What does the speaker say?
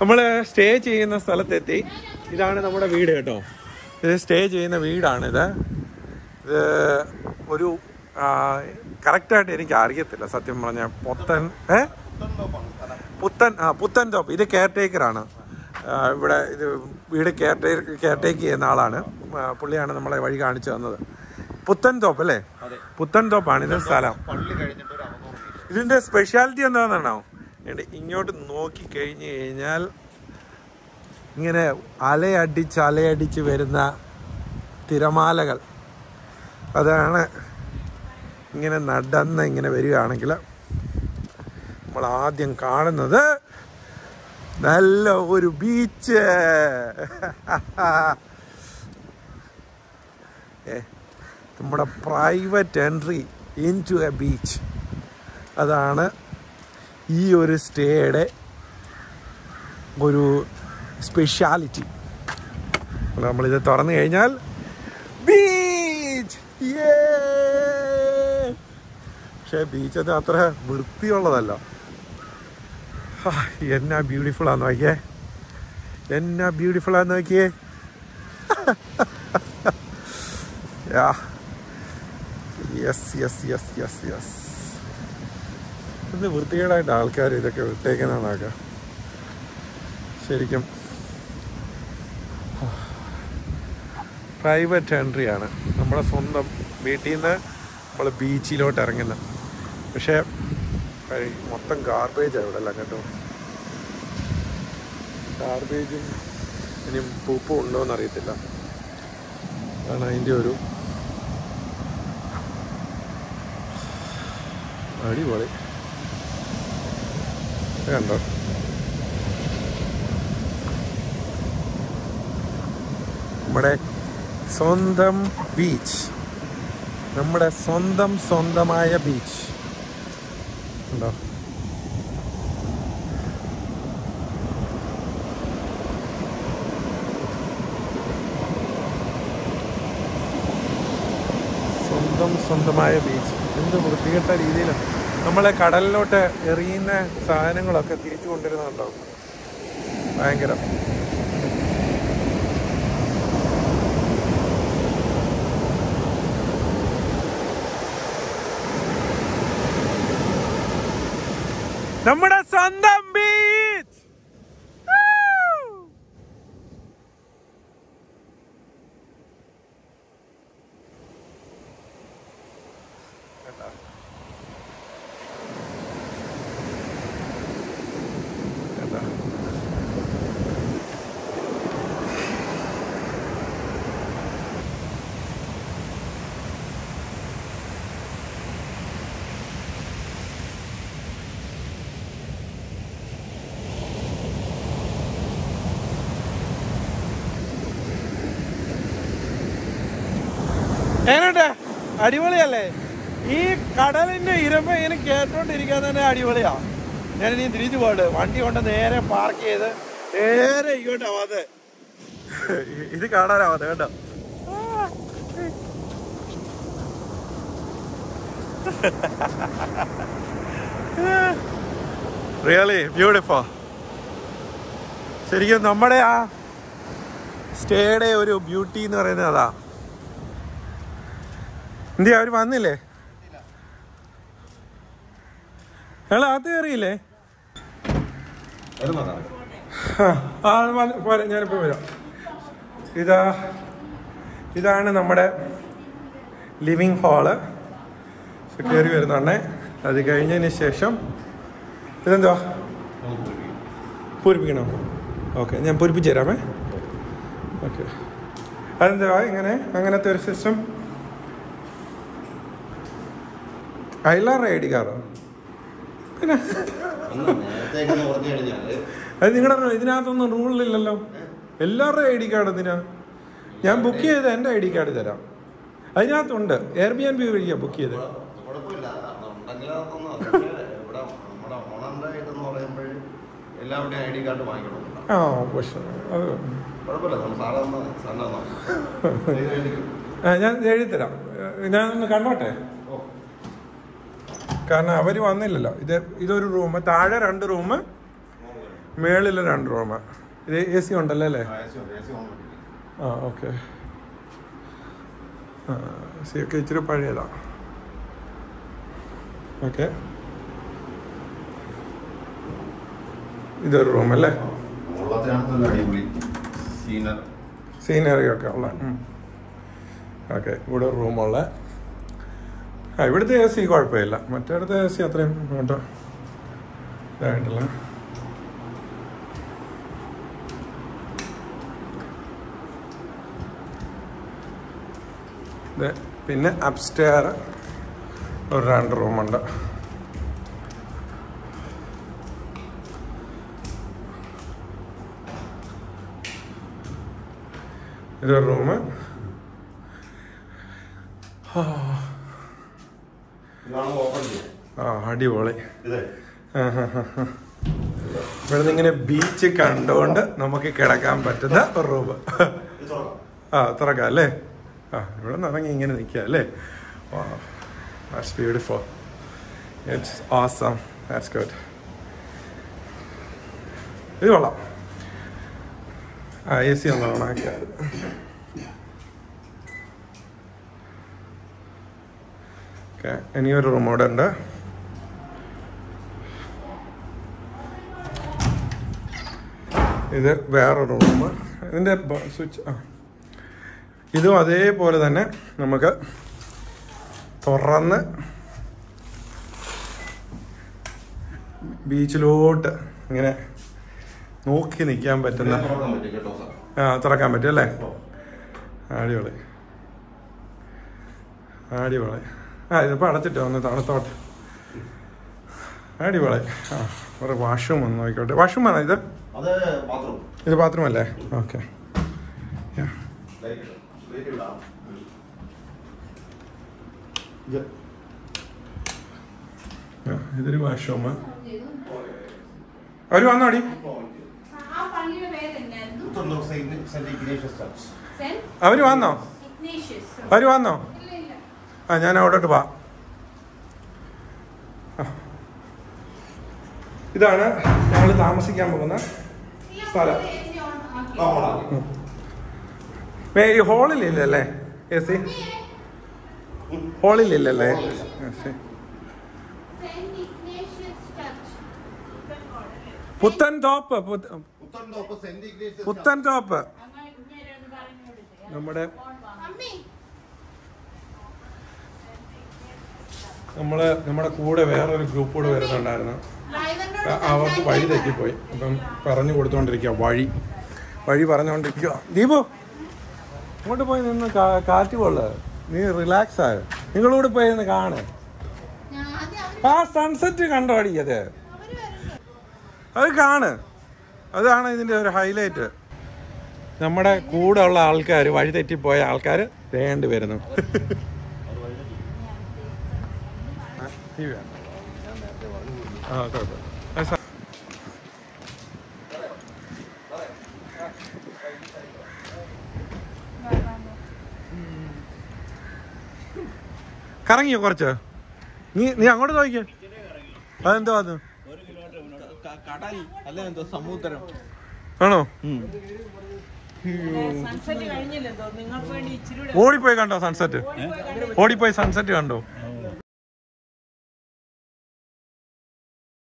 നമ്മൾ സ്റ്റേ ചെയ്യുന്ന സ്ഥലത്തെത്തി. ഇതാണ് നമ്മുടെ വീട് കേട്ടോ. ഇത് സ്റ്റേ ചെയ്യുന്ന വീടാണിത്. ഇത് ഒരു കറക്റ്റായിട്ട് എനിക്ക് അറിയത്തില്ല സത്യം പറഞ്ഞ. പുത്തൻ ഏ? പുത്തൻ ആ പുത്തൻ തോപ്പ്. ഇത് കെയർ ടേക്കറാണ് ഇവിടെ ഇത് വീട് കെയർ കെയർ ടേക്ക് ചെയ്യുന്ന ആളാണ്. പുള്ളിയാണ് നമ്മളെ വഴി കാണിച്ചു തന്നത്. പുത്തൻ തോപ്പ് അല്ലേ? പുത്തൻ തോപ്പാണ് ഇത് സ്ഥലം. ഇതിന്റെ സ്പെഷ്യാലിറ്റി എന്താണെന്നാണോ ഇങ്ങോട്ട് നോക്കി കഴിഞ്ഞു കഴിഞ്ഞാൽ ഇങ്ങനെ അലയടിച്ച് അലയടിച്ച് വരുന്ന തിരമാലകൾ. അതാണ് ഇങ്ങനെ നടന്ന് ഇങ്ങനെ വരികയാണെങ്കിൽ നമ്മൾ ആദ്യം കാണുന്നത് നല്ല ഒരു ബീച്ച് നമ്മുടെ private entry into a beach അതാണ് ഈ ഒരു സ്റ്റേയുടെ ഒരു സ്പെഷ്യാലിറ്റി നമ്മളിത് തുറന്നു കഴിഞ്ഞാൽ ബീച്ച്! പക്ഷേ ബീച്ച് അത് അത്ര വൃത്തിയുള്ളതല്ല. എന്നാ ബ്യൂട്ടിഫുൾ ആന്ന് നോക്കിയേ. എന്നാ ബ്യൂട്ടിഫുൾ ആന്ന് നോക്കിയേ. Yes yes yes yes yes ഇത് വൃത്തികേടായിട്ട് ആൾക്കാർ ഇതൊക്കെ വിട്ടേക്കുന്നതാണൊക്കെ ശരിക്കും. പ്രൈവറ്റ് എൻട്രി ആണ്. നമ്മുടെ സ്വന്തം വീട്ടിൽ നിന്ന് നമ്മൾ ബീച്ചിലോട്ട് ഇറങ്ങുന്ന. പക്ഷേ മൊത്തം ഗാർബേജ് ഇവിടെ എല്ലാം കേട്ടോ. ഗാർബേജും ഇനി പൂപ്പും ഉണ്ടോ എന്നറിയത്തില്ല. അതാണ് അതിന്റെ ഒരു അടിപൊളി. കണ്ടോ? നമ്മുടെ സ്വന്തം ബീച്ച് നമ്മുടെ സ്വന്തം സ്വന്തമായ ബീച്ച് ഉണ്ടോ സ്വന്തം സ്വന്തമായ ബീച്ച് എന്ത് വൃത്തികെട്ട രീതിയിലാണ്. നമ്മളെ കടലിലോട്ട് എറിയുന്ന സാധനങ്ങളൊക്കെ തിരിച്ചു കൊണ്ടിരുന്നുണ്ടാവും ഭയങ്കരം. നമ്മുടെ സ്വന്തം ബീച്ച് എങ്ങനെയുണ്ട് അടിപൊളിയല്ലേ? ഈ കടലിന്റെ ഇരമ്പ ഇങ്ങനെ കേട്ടോണ്ടിരിക്കാൻ തന്നെ അടിപൊളിയാ. ഞാൻ ഇനി തിരിച്ചു പോയിട്ട് വണ്ടി കൊണ്ട് നേരെ പാർക്ക് ചെയ്ത് നേരെ ഇങ്ങോട്ടാവാതെ ഇത് കാണാനാവാതെ കേട്ടോ റിയലി ബ്യൂട്ടിഫുൾ ശരിക്കും നമ്മുടെ ആ സ്റ്റേയുടെ ഒരു ബ്യൂട്ടി എന്ന് പറയുന്നത് അതാ. എന്തി അവർ വന്നില്ലേ? ഞങ്ങൾ അത് കയറിയില്ലേ? ആ, പോരെ ഞാനിപ്പോ വരാം. ഇതാ ഇതാണ് നമ്മുടെ ലിവിങ് ഹാൾ. കയറി വരുന്നുണ്ടേ അത് കഴിഞ്ഞതിന് ശേഷം ഇതെന്തുവാ? പൂരിപ്പിക്കണോ? ഓക്കെ ഞാൻ പൂരിപ്പിച്ചു തരാമേ. ഓക്കെ. അതെന്തുവാ ഇങ്ങനെ? അങ്ങനത്തെ ഒരു സിസ്റ്റം അയലാറ് ഐ ഡി കഴിഞ്ഞാൽ അത് നിങ്ങളുടെ ഇതിനകത്തൊന്നും റൂളില്ലല്ലോ എല്ലാവരുടെയും ഐ ഡി കാർഡ് എന്തിനാ? ഞാൻ ബുക്ക് ചെയ്ത് എന്റെ ഐ ഡി കാർഡ് തരാം. അതിനകത്തുണ്ട്. എയർ ബി എൻ ബി വഴിയാണ് ബുക്ക് ചെയ്ത് ആ പക്ഷേ ഞാൻ എഴുതി തരാം. ഞാൻ കണ്ടോട്ടെ? കാരണം അവർ വന്നില്ലല്ലോ. ഇത് ഇതൊരു റൂം താഴെ രണ്ട് റൂം മേളിൽ രണ്ട് റൂം ഇത് എ സി ഉണ്ടല്ലോ അല്ലേ? ആ, ഓക്കെ എ സി ഒക്കെ ഇച്ചിരി പഴയതാ. ഓക്കെ ഇതൊരു റൂം അല്ലേ? സീനറി. ഒക്കെ ഉള്ള. ഓക്കെ ഇവിടെ റൂമുള്ള ഇവിടുത്തെ എ സി കുഴപ്പമില്ല. മറ്റേടത്തെ എ സി അത്രയും കേട്ടോ ഇതായിട്ടില്ല. ഇത് പിന്നെ അപ്സ്റ്റെയർ ഒരു രണ്ട് റൂമുണ്ട്. ഇതൊരു റൂമ്. ചെയ്യാം ആ അടിപൊളി. ഇവിടുന്ന് ഇവിടെ നിന്ന് ഇങ്ങനെ ബീച്ച് കണ്ടുകൊണ്ട് നമുക്ക് കിടക്കാൻ പറ്റുന്ന ഒരു റൂം ആ തുറക്കാം അല്ലേ? ആ ഇവിടെ നിന്ന് ഇറങ്ങി ഇങ്ങനെ നിൽക്കുക അല്ലേ? That's beautiful it's awesome that's good ഇത് കൊള്ളാം. ആ എ സി ഒന്ന് ഓണാക്കിയാൽ ഓക്കെ. ഇനിയൊരു റൂം ഇവിടെ ഉണ്ട്. ഇത് വേറൊരു റൂം ഇതിന്റെ സ്വിച്ച് ആ. ഇതും അതേപോലെ തന്നെ നമുക്ക് തുറന്ന് ബീച്ചിലോട്ട് ഇങ്ങനെ നോക്കി നിൽക്കാൻ പറ്റുന്ന ആ തുറക്കാൻ പറ്റും അല്ലേ? അടിപൊളി. അടിപൊളി. ആ ഇതിപ്പോൾ അടച്ചിട്ട് ഒന്ന് തണുത്തോട്ടെ. അടിപൊളി. ആ ഒരു വാഷ്റൂം ഒന്ന് നോക്കിക്കോട്ടെ. വാഷ്റൂം ആണോ ഇത്? ഇത് ബാത്റൂം അല്ലേ? ഓക്കെ ഇതൊരു വാഷ്റൂം അവർ വന്നോടി അവർ വന്നോ? അവർ വന്നോ? ആ ഞാൻ അവിടോട്ട് പോവാം ഇതാണ് ഞങ്ങൾ താമസിക്കാൻ പോകുന്ന സ്ഥലം. ഈ ഹോളിലില്ലല്ലേ? A C? ഹോളിലില്ലല്ലേ? പുത്തൻ ടോപ്പ് പുത്ത- പുത്തൻ ടോപ്പ് നമ്മുടെ നമ്മൾ നമ്മുടെ കൂടെ വേറൊരു ഗ്രൂപ്പ് കൂടെ വരുന്നുണ്ടായിരുന്നു. അവർക്ക് വഴി തെറ്റിപ്പോയി. അപ്പം പറഞ്ഞു കൊടുത്തോണ്ടിരിക്കുക വഴി. വഴി പറഞ്ഞുകൊണ്ടിരിക്കുക ദീപു ഇങ്ങോട്ട് പോയി നിന്ന് കാറ്റ് കൊള്ള. നീ റിലാക്സ് ആയ. നിങ്ങളോട് പോയി നിന്ന് കാണ്. ആ സൺസെറ്റ് കണ്ടോടി അത്. കാണ്. അതാണ് ഇതിന്റെ ഒരു ഹൈലൈറ്റ് നമ്മുടെ കൂടെ ഉള്ള ആൾക്കാർ വഴി തെറ്റിപ്പോയ ആൾക്കാർ വേണ്ടി വരുന്നു ആ, സ- കറങ്ങിയോ കുറച്ച്? നീ നീ അങ്ങോട്ട് നോക്കിയ അതെന്തോ അത്? ആണോ? ഓടിപ്പോയി കണ്ടോ സൺസെറ്റ് ഓടിപ്പോയി സൺസെറ്റ് കണ്ടോ?